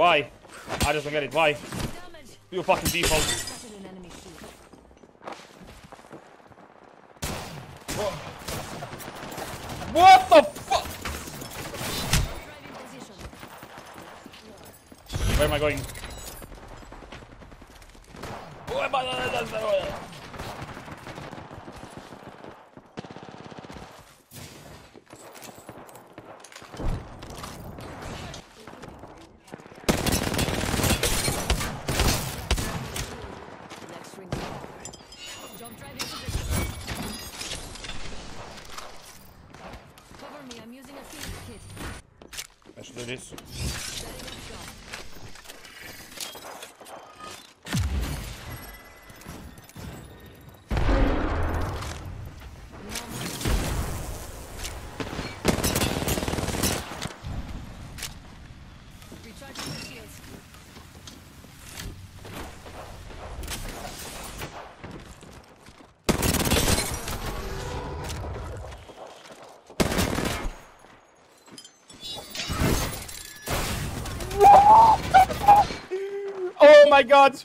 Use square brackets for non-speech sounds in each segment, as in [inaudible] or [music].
Why? I just don't get it. Why? You fucking default. What the fuck? Where am I going? Where am I? Next ring. Jump driving position. Cover me. I'm using a phoenix kit. I should do this. Setting up shop. Recharging my shields. Oh my god!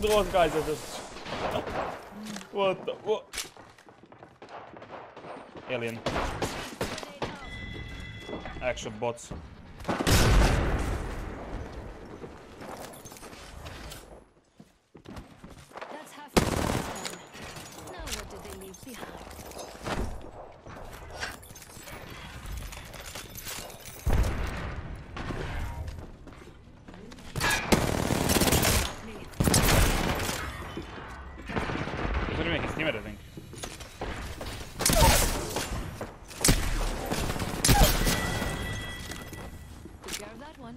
Those guys are just. What the what? Alien. Action bots. That's half the task done. Now what did they leave behind? Me. He's only making teammate, I think. Took care of that one.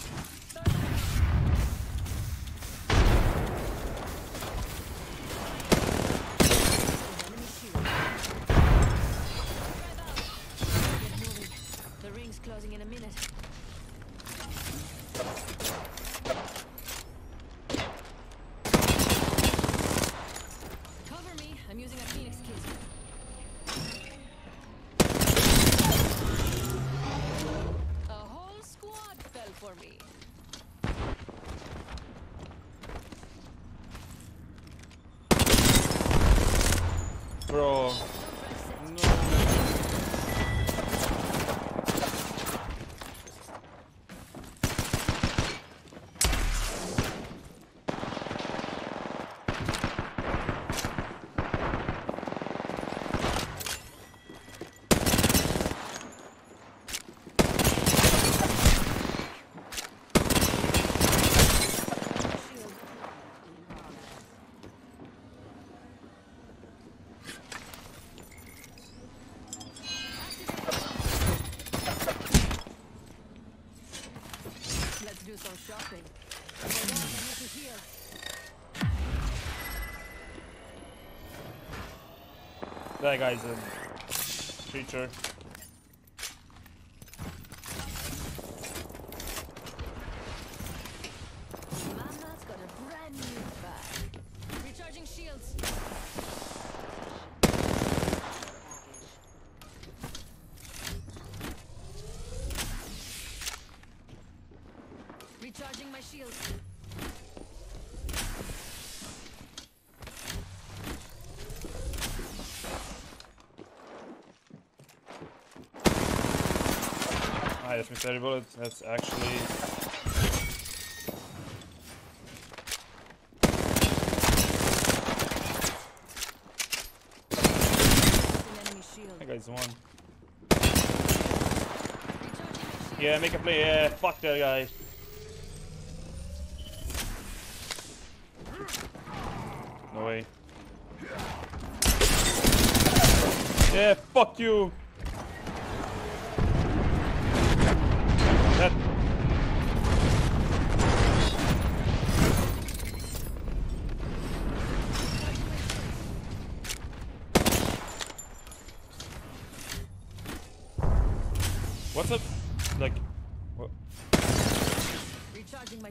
That guy's a creature. Mama's got a brand new bag. Recharging shields. Recharging my shields. Ah, that's mystery bullet. That's actually. That guy's one. Yeah, make a play. Yeah, fuck that guy. No way. Yeah, fuck you. That. What's up? Like, what? Recharging my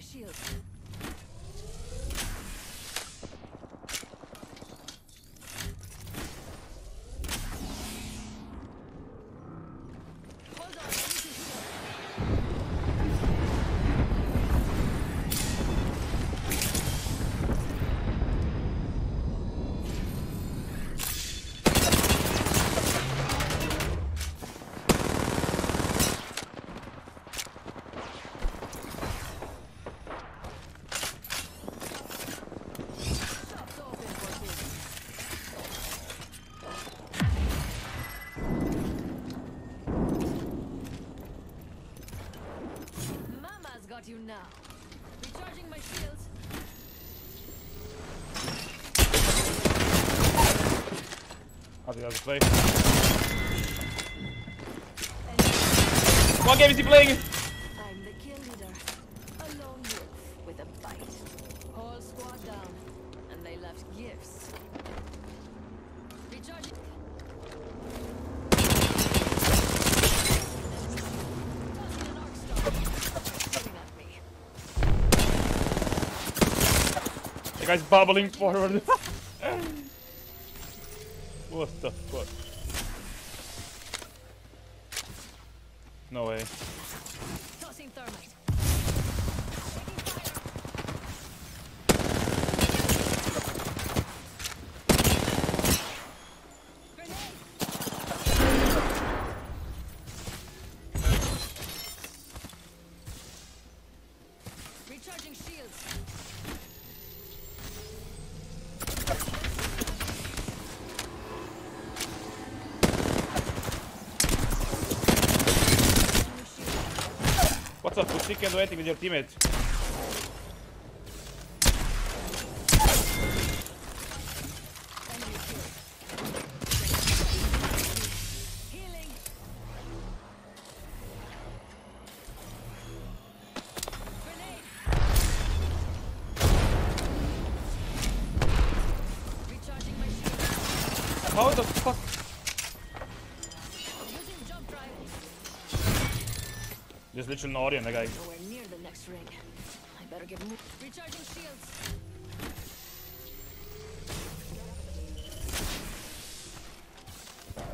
now. Recharging my shields. How's other play? What game is he playing? Guy's bubbling forward. what the fuck? No way. What's up? Put chicken waiting with your teammates. Literally no audio on the guy.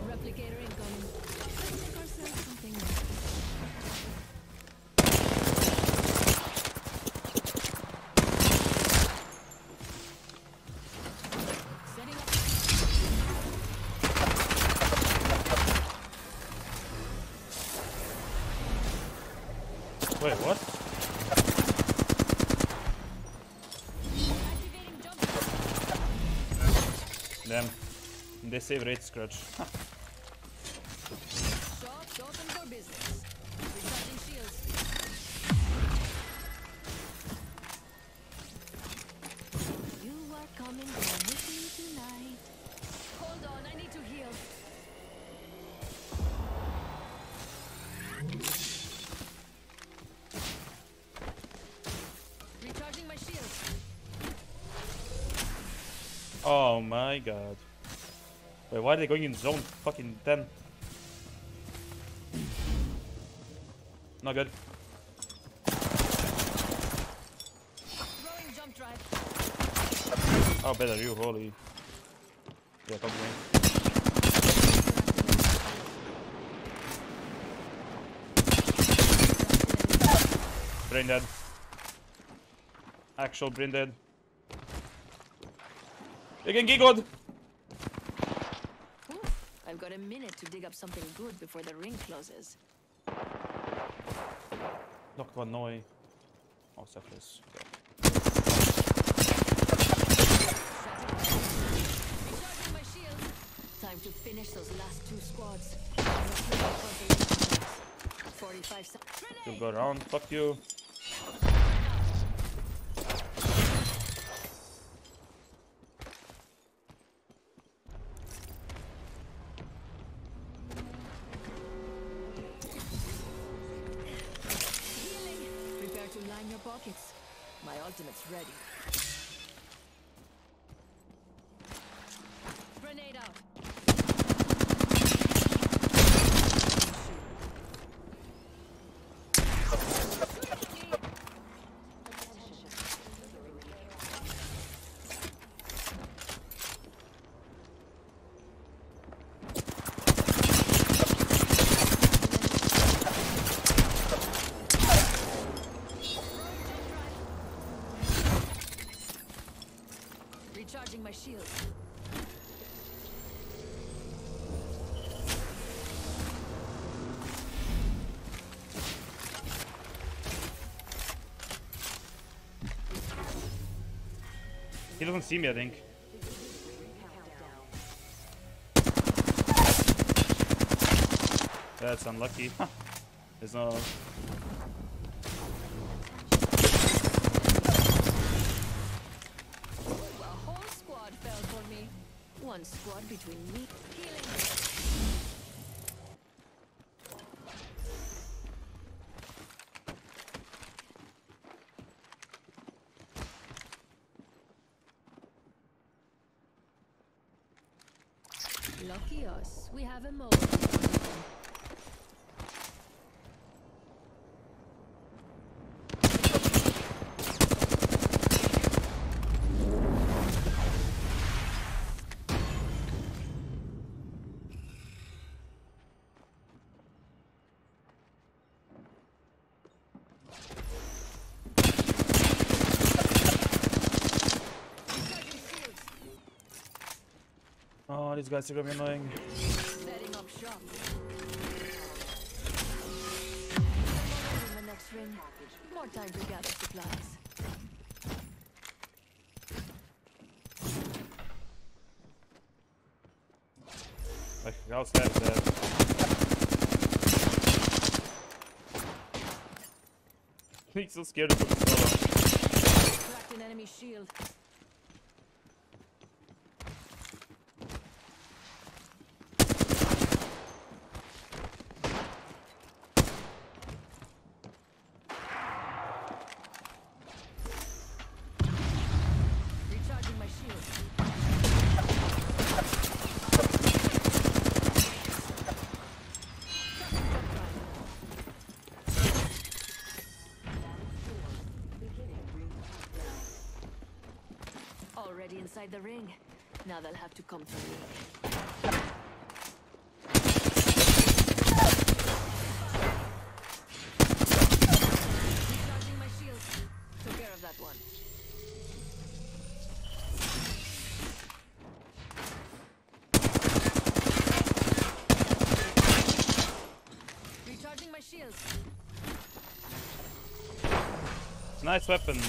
Replicator incoming. Let's ourselves something Damn. They save rate scratch. Shops open for business. Recharging shields. You are coming home with me tonight. Hold on, I need to heal. Oh my god. Wait, why are they going in zone fucking 10? Not good. How bad are you? Holy. Yeah, top lane. Brain dead. Actual brain dead. Again, giggled! Whew, I've got a minute to dig up something good before the ring closes. Knocked one. Oh. Recharging my shield. Time to finish those last two squads. I'm looking for the last 45 seconds. You'll go around. Fuck you. Ready. Grenade out. Recharging my shield. He doesn't see me, I think. That's unlucky. [laughs] There's no. One squad between me. Healing. Lucky we have a mode. These guys are gonna be annoying. Setting up shop. In the next ring. More time to gather supplies. Like, how's that? He's so scared to put solo. Cracked an enemy shield. Recharging my shield. Inside the ring. Now they'll have to come to me. Recharging my shield. Took care of that one. Recharging my shield. Nice weapon.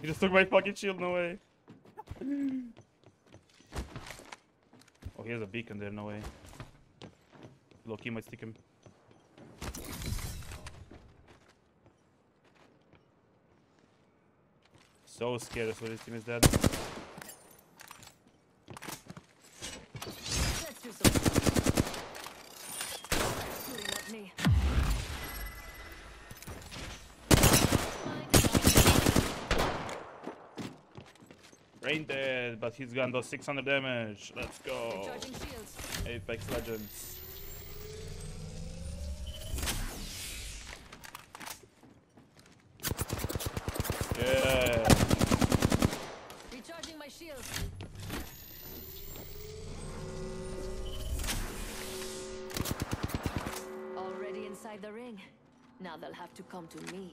He just took my fucking shield, no way. Oh, he has a beacon there, no way. Loki might stick him. So scared so his team is dead. But he's gonna do 600 damage. Let's go. Apex Legends. Yeah. Recharging my shields. Already inside the ring. Now they'll have to come to me.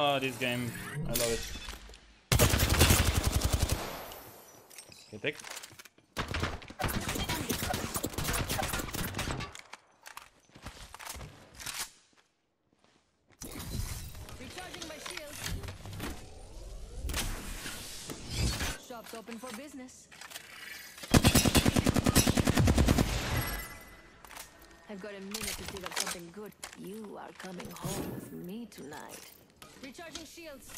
Oh, this game. I love it. Okay, take. Recharging my shields. Shops open for business. I've got a minute to dig up something good. You are coming home with me tonight. Recharging shields.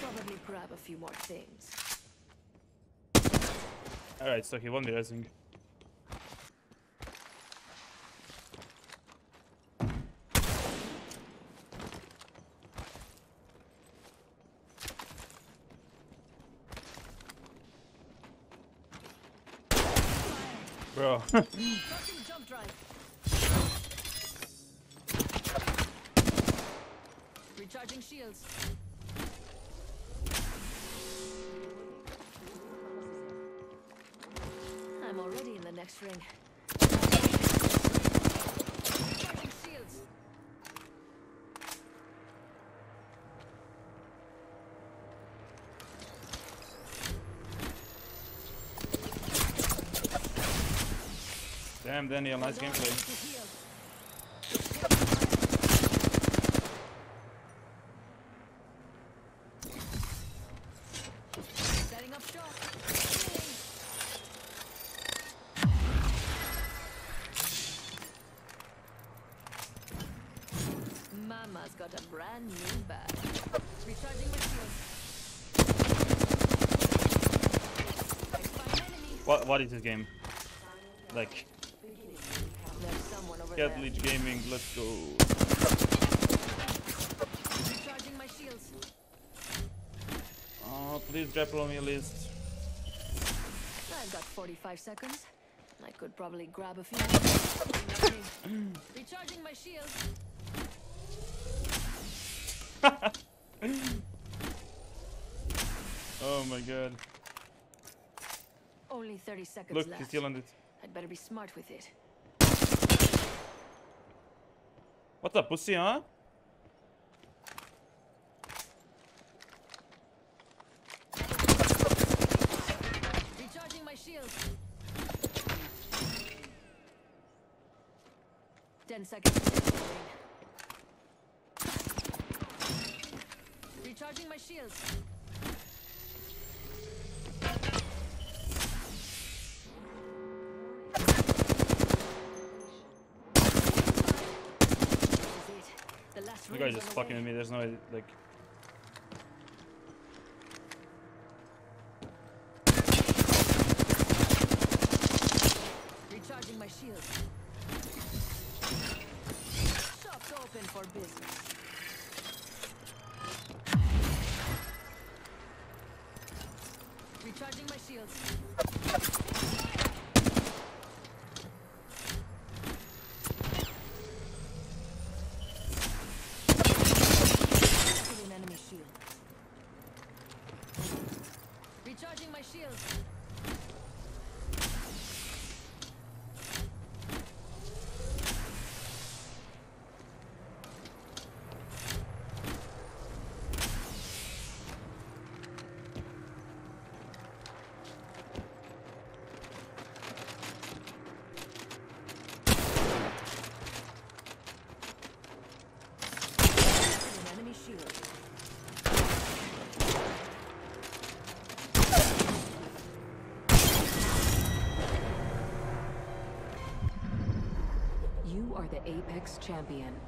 Probably grab a few more things. Alright, so he won't be racing. Bro. [laughs] Recharging shields. I'm already in the next ring. Recharging shields. Damn, Daniel, nice gameplay. to heal. Setting up shop. Healing. Mama's got a brand new bag. Recharging my shields. I find enemy. What what is this game? Like There's someone over Cat. Leech Gaming, let's go. Recharging my shields. Oh, please drop on me list. I've got 45 seconds. I could probably grab a few. [laughs] Recharging my shields. [laughs] Oh my god. Only 30 seconds Look, left. he's still on it. I'd better be smart with it. What's up, pussy, huh? Recharging my shields. 10 seconds. Recharging my. The guys just fucking with me. There's no way, like. Recharging my shield. Shop's open for business. Recharging my shields. Activate an enemy shield. Recharging my shields. Activate an enemy shield. You are the Apex champion.